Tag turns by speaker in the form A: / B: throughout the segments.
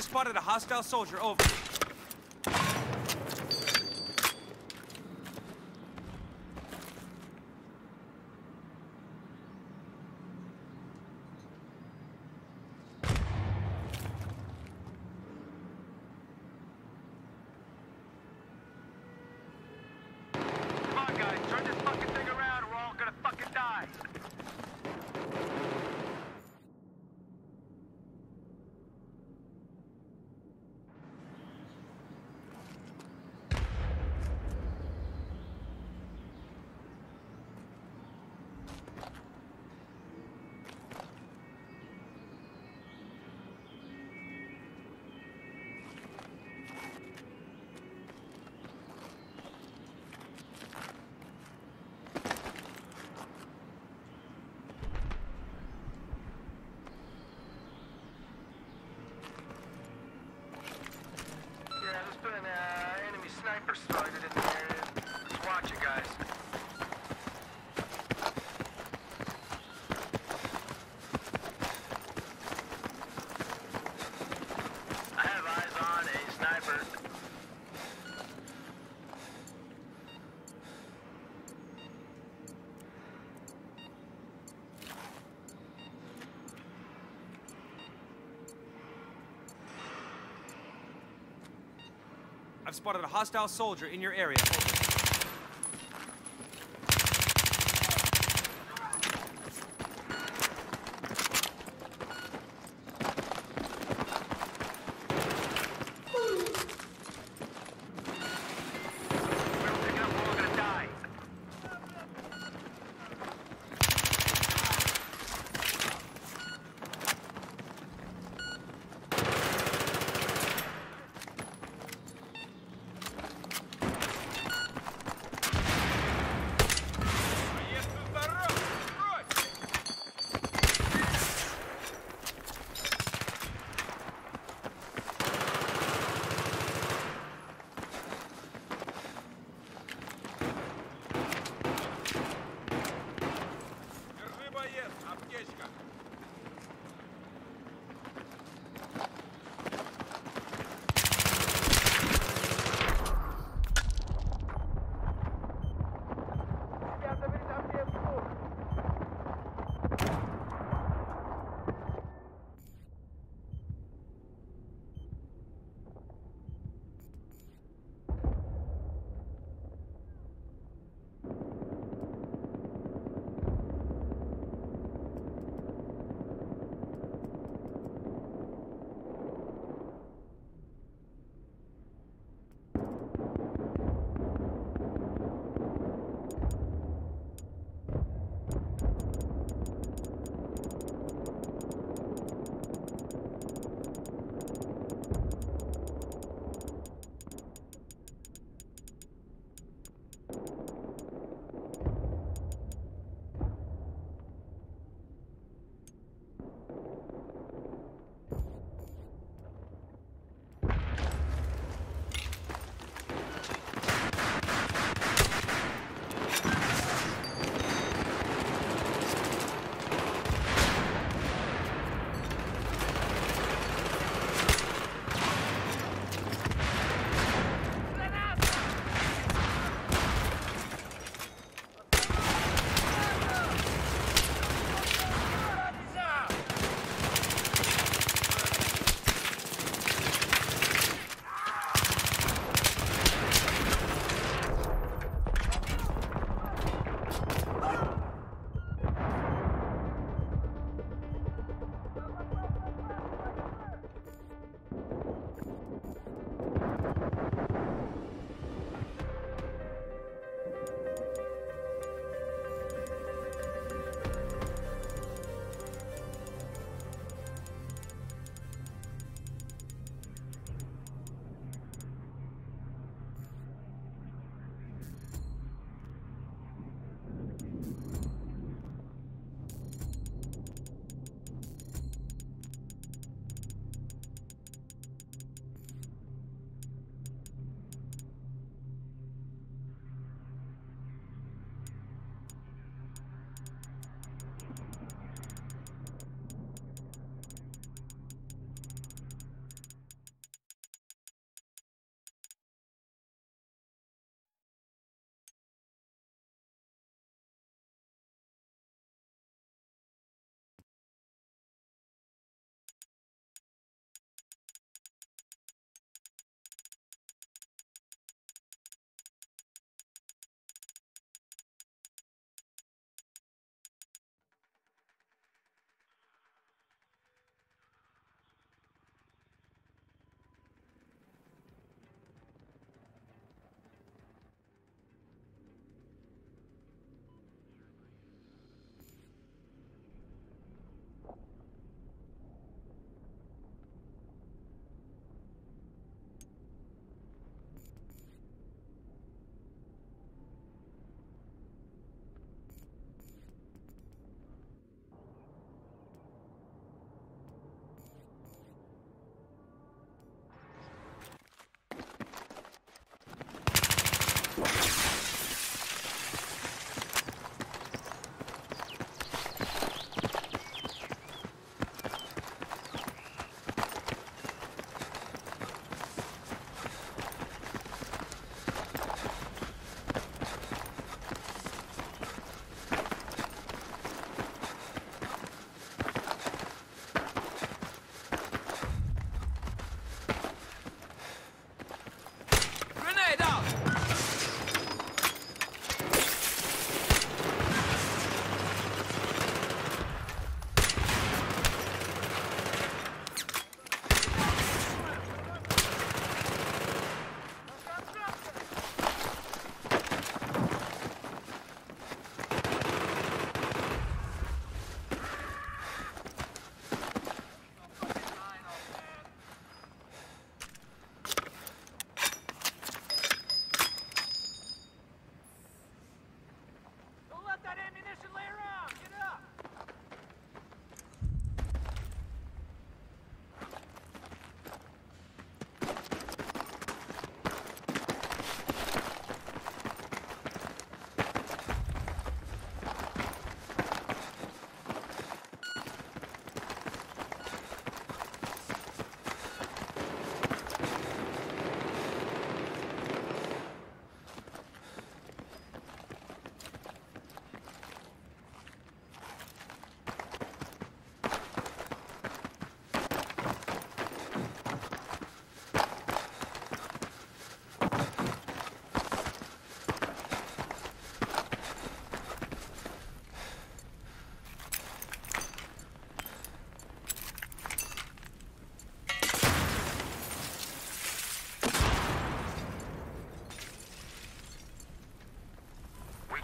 A: Spotted a hostile soldier, over.
B: Super Strike.
C: I've spotted a hostile soldier in your area.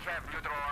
D: have neutralized.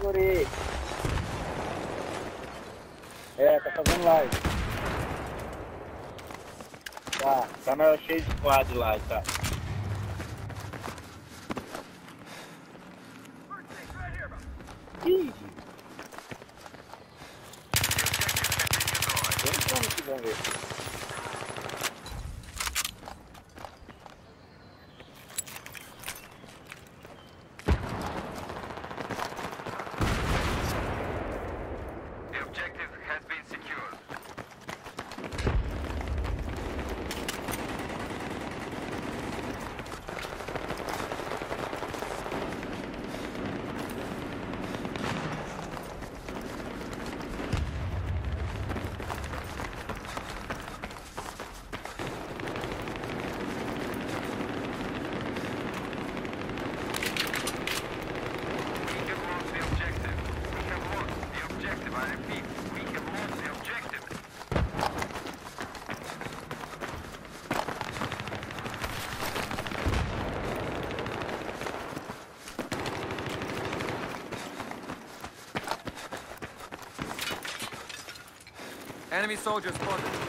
E: guri. É, tá fazendo live. Tá, tá na cheio de quadro lá, tá.
D: Enemy soldier spotted.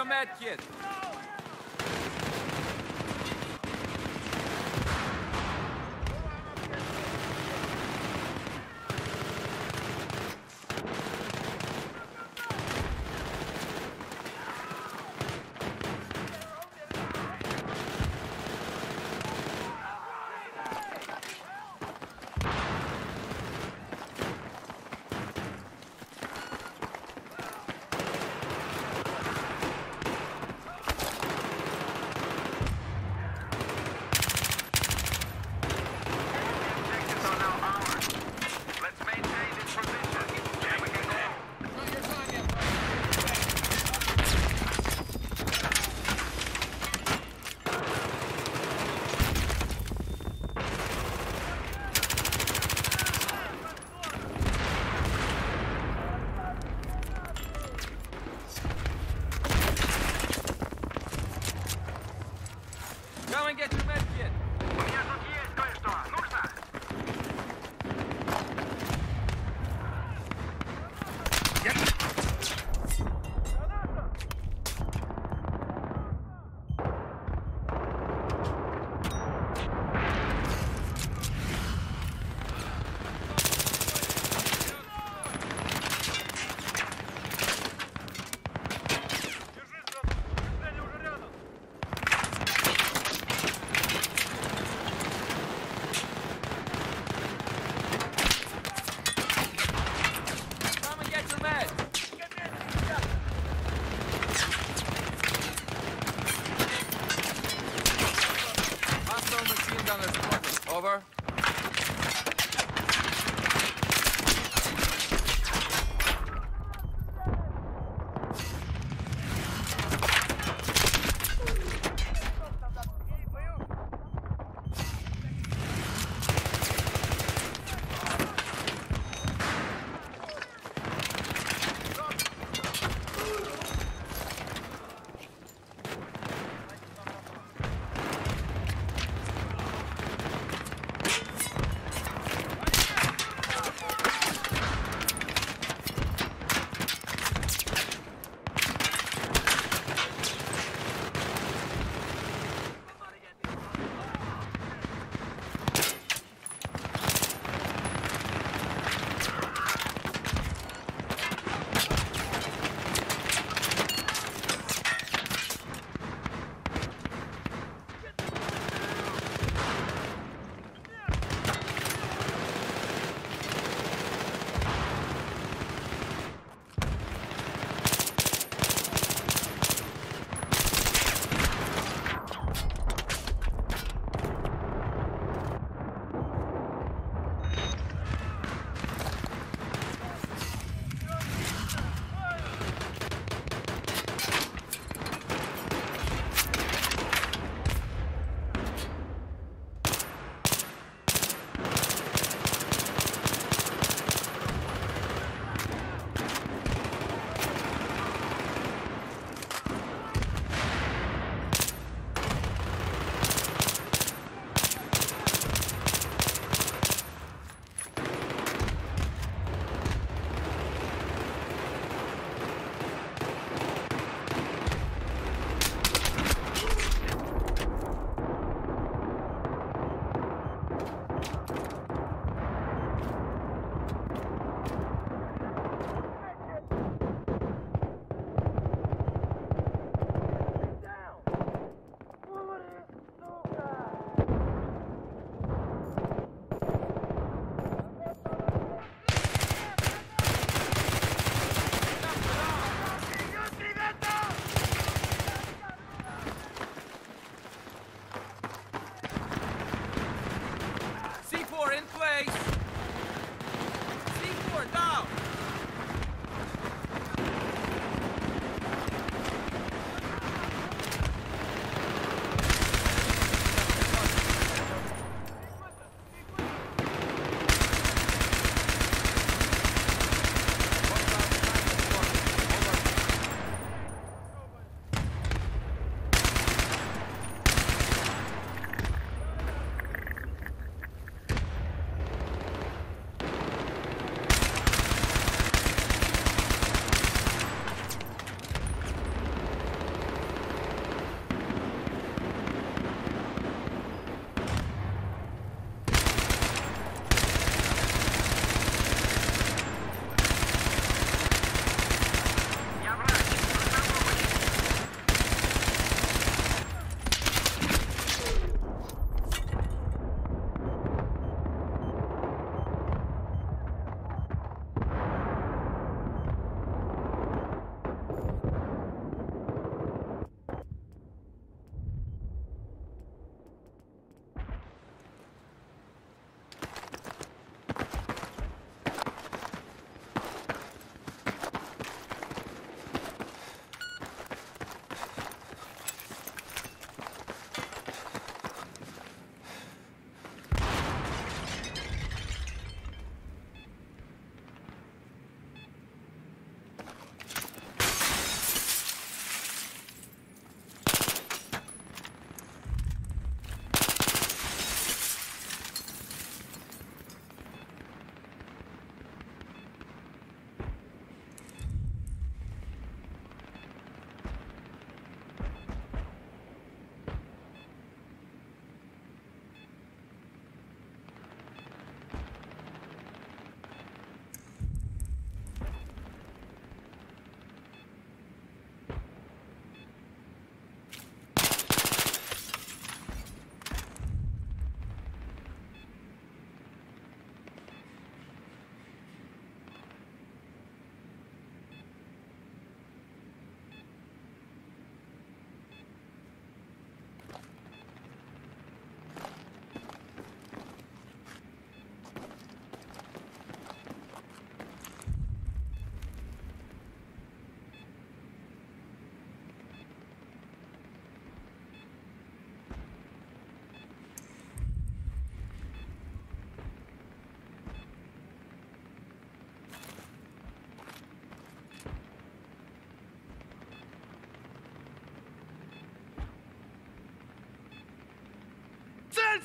A: Your med kit.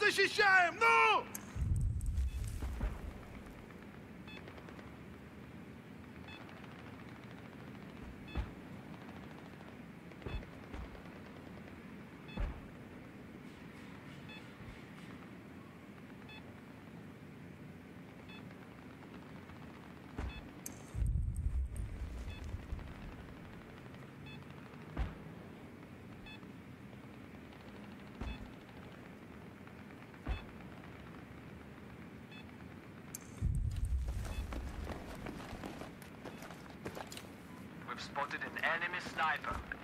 D: Защищаем! Ну!
A: Spotted an enemy sniper.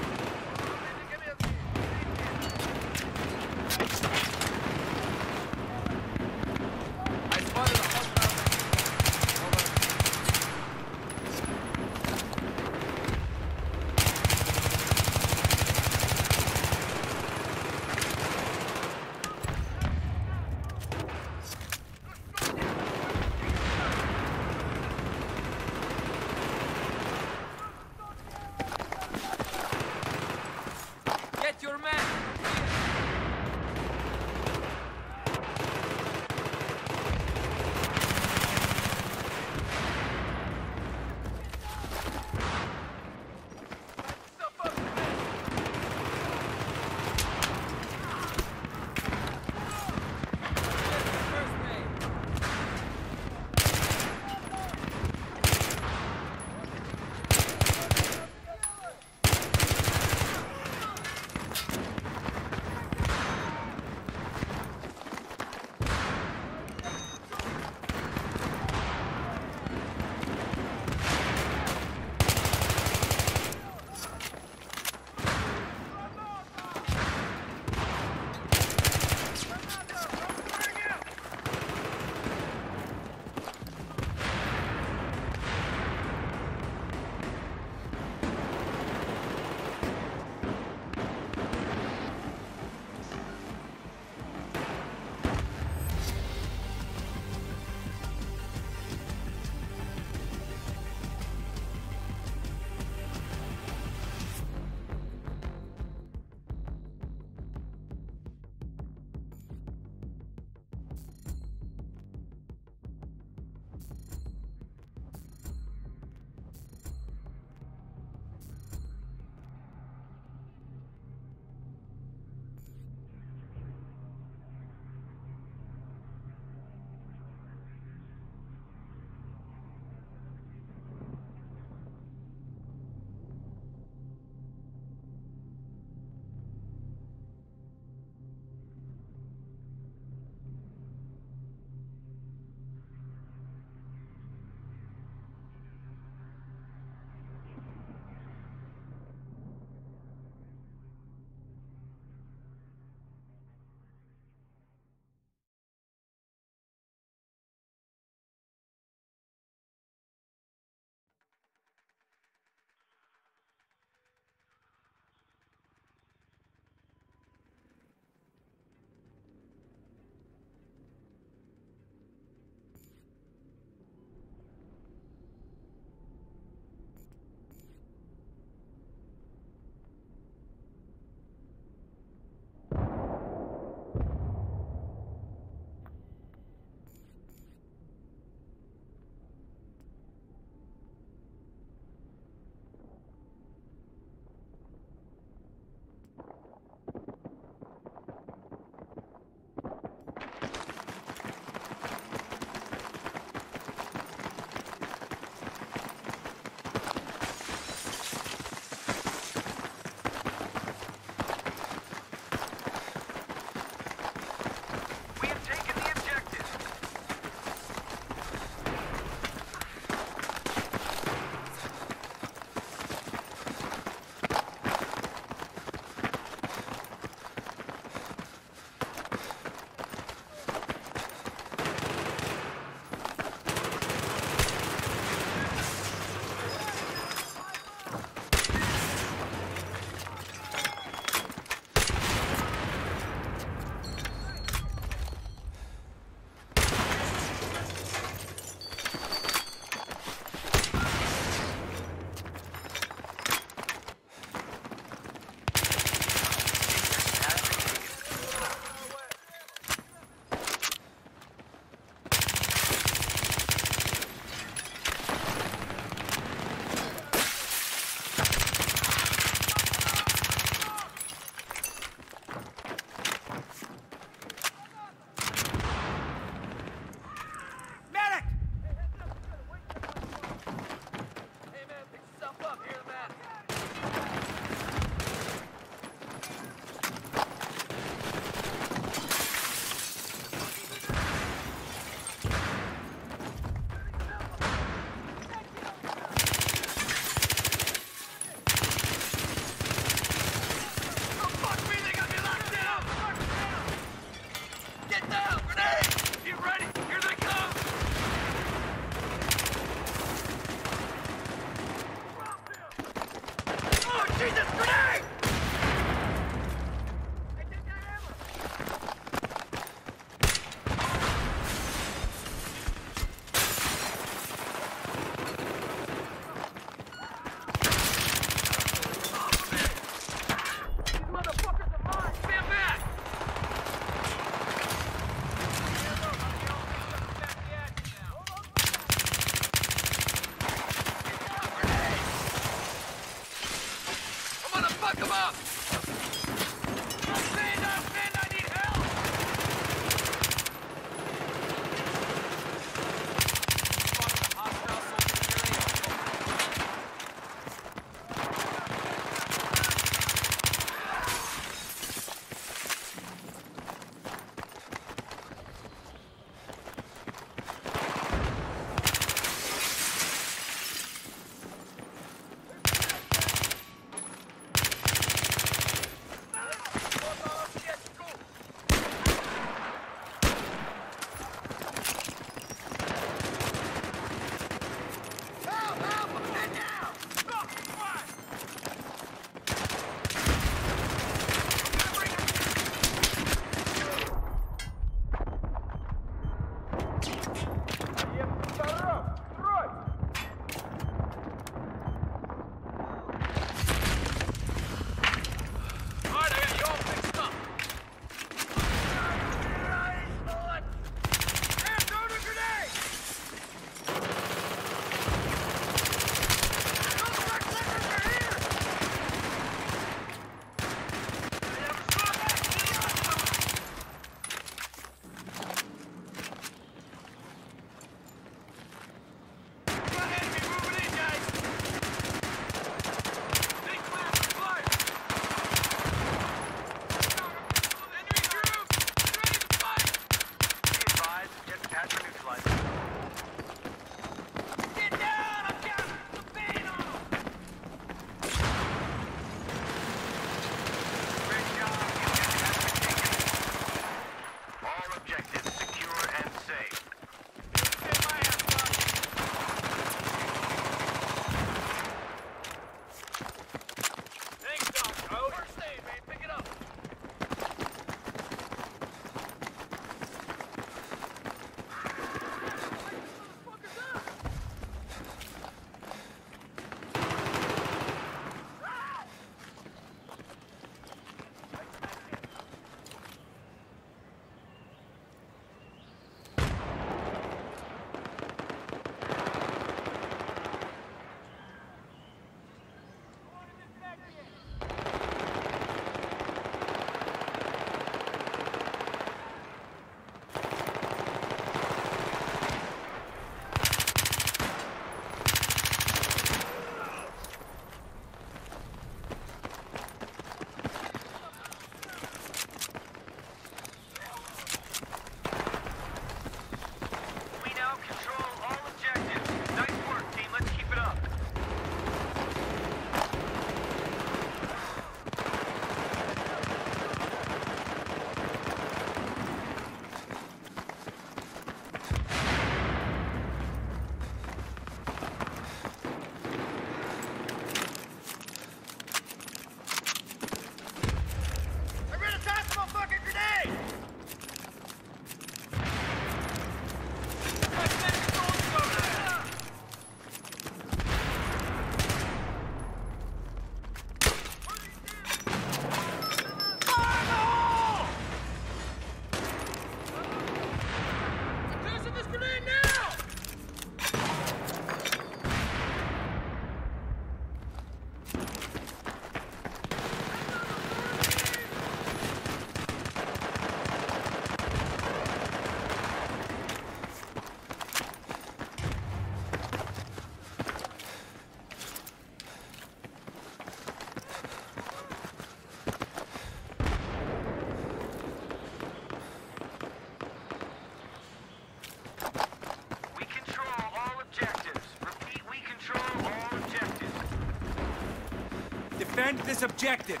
C: Defend this objective.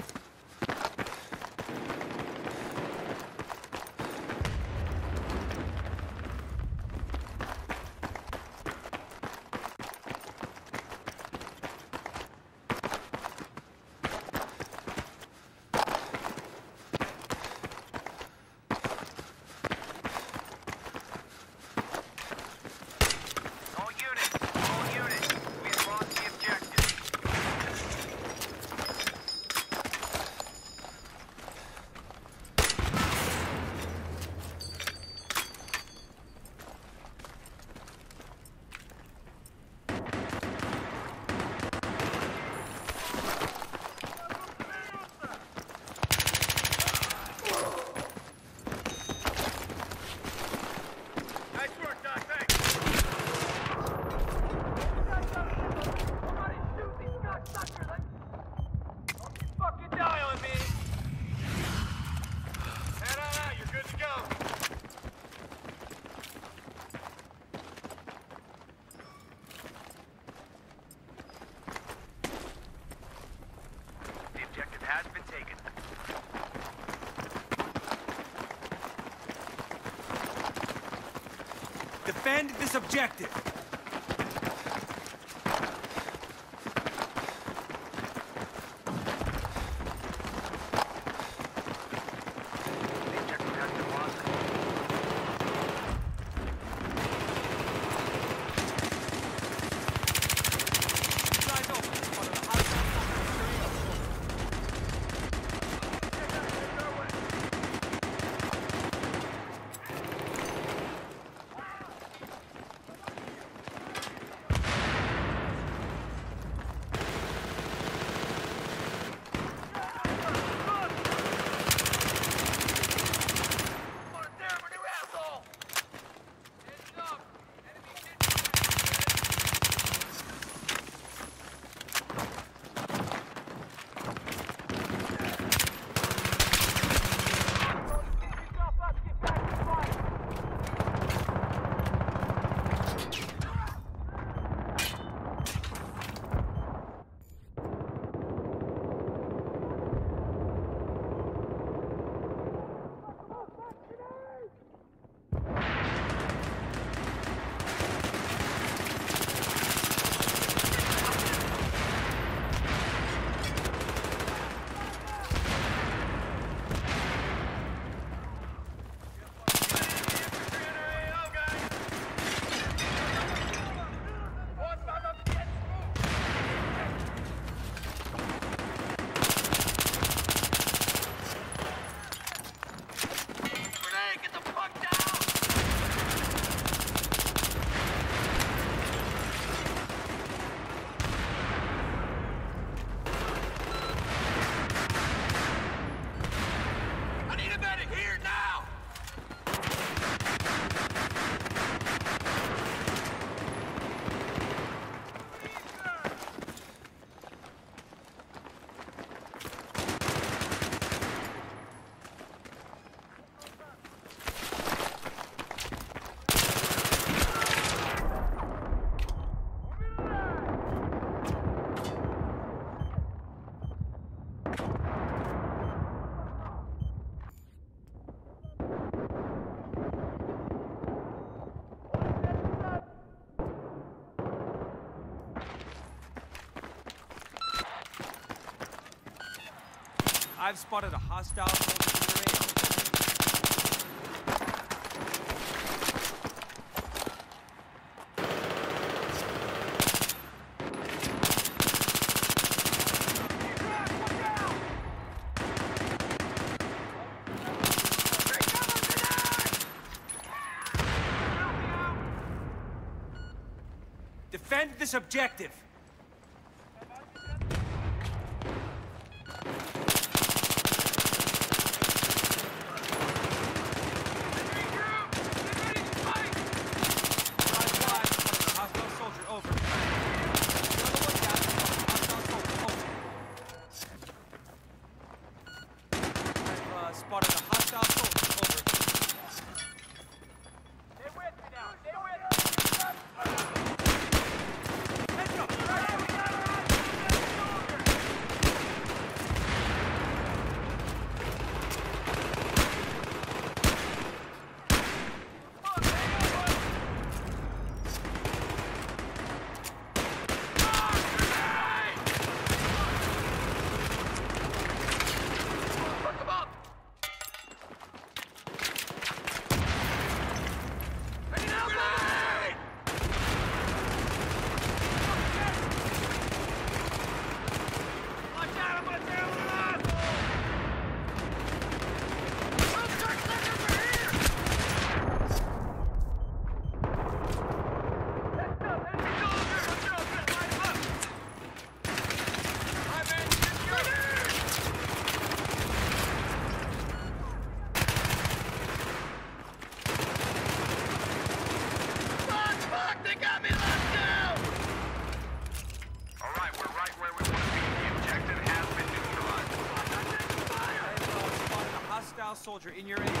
D: defend this objective. I've spotted a hostile Defend this objective! soldier in your
C: area.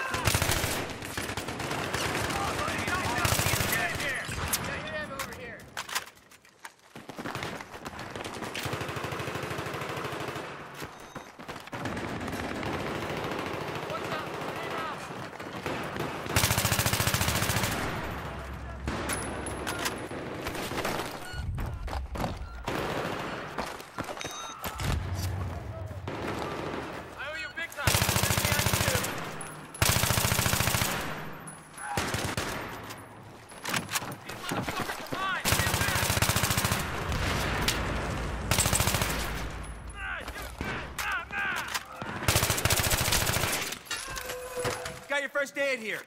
C: it here.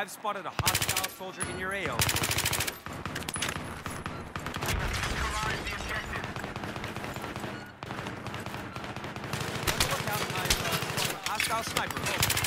C: I've spotted a hostile soldier in your AO. Hostile sniper.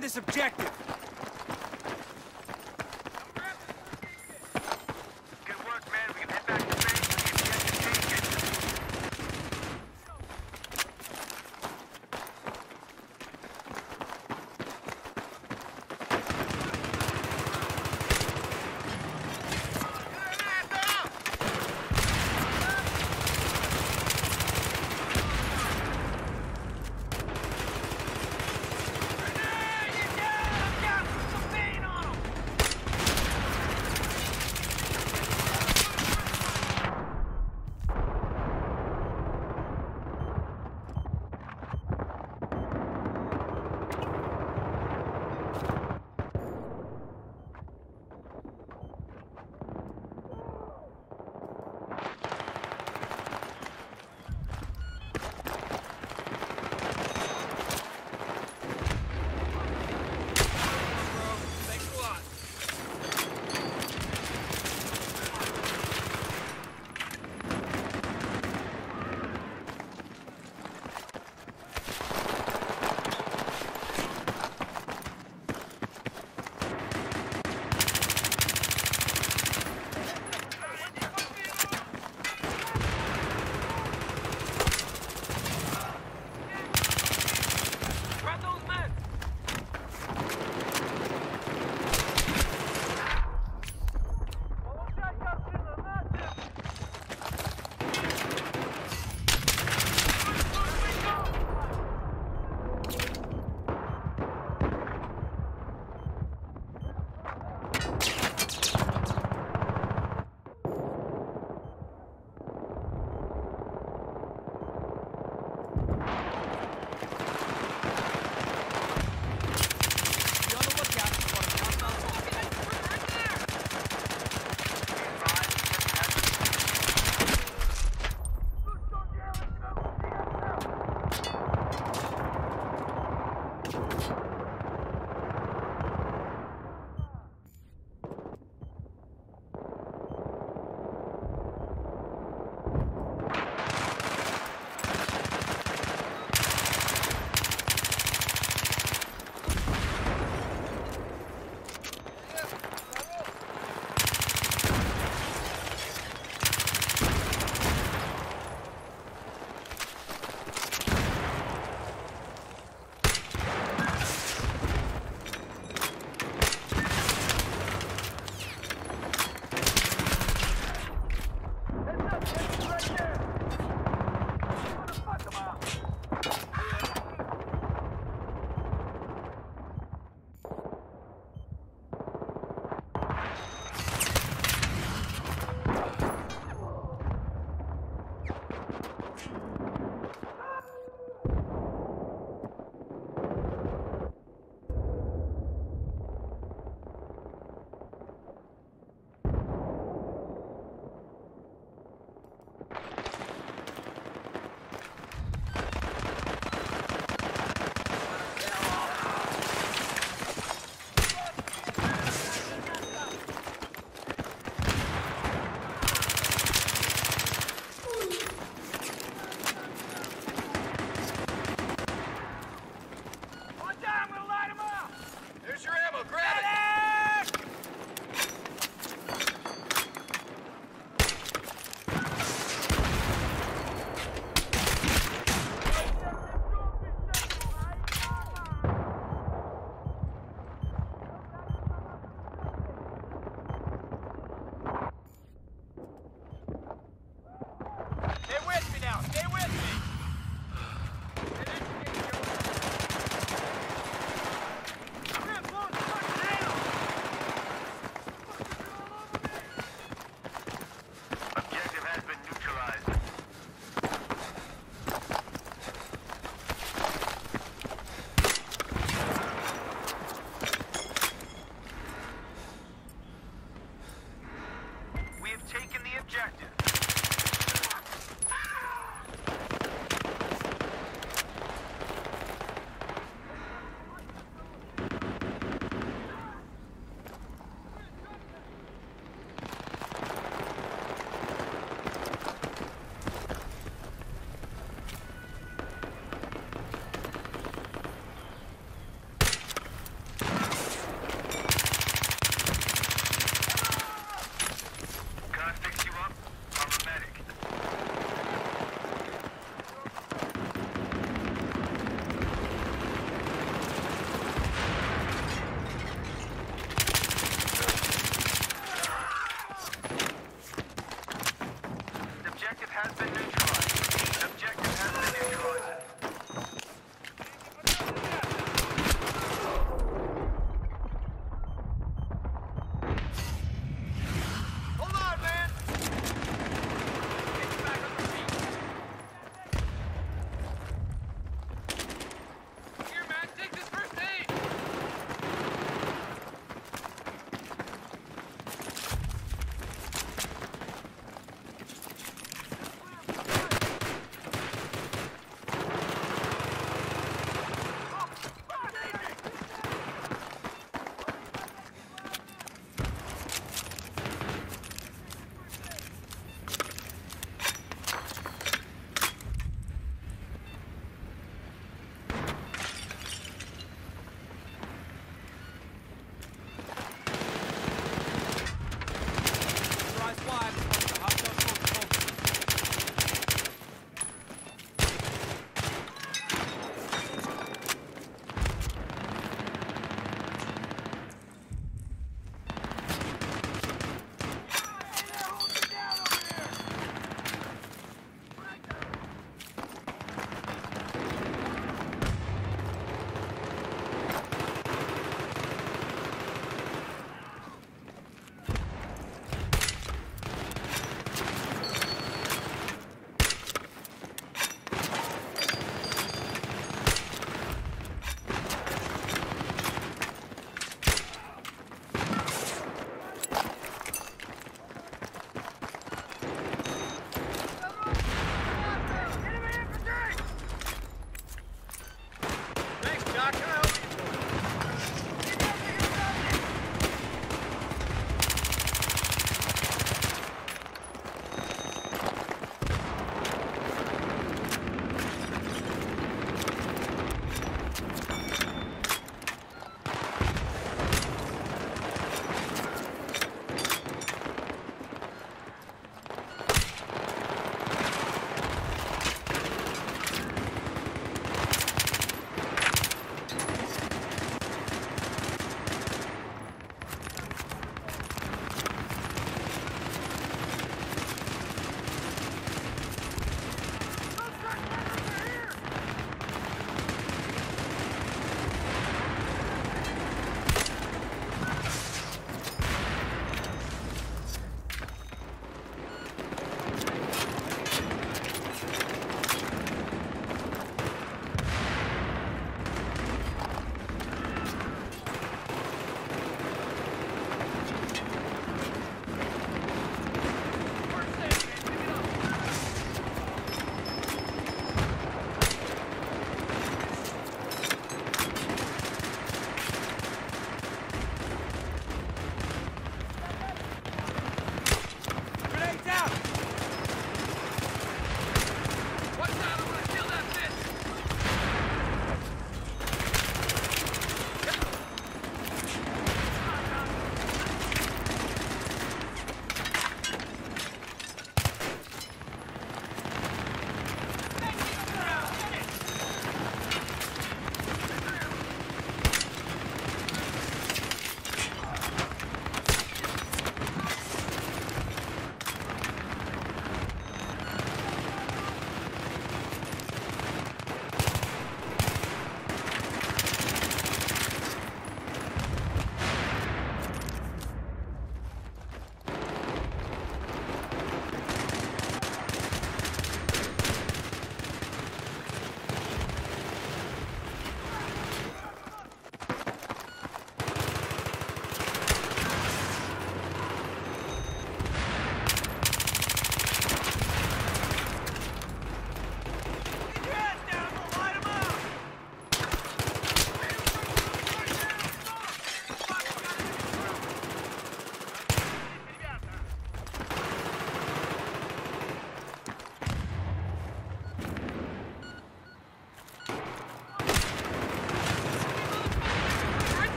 A: This objective.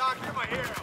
C: Doc, you're my hero.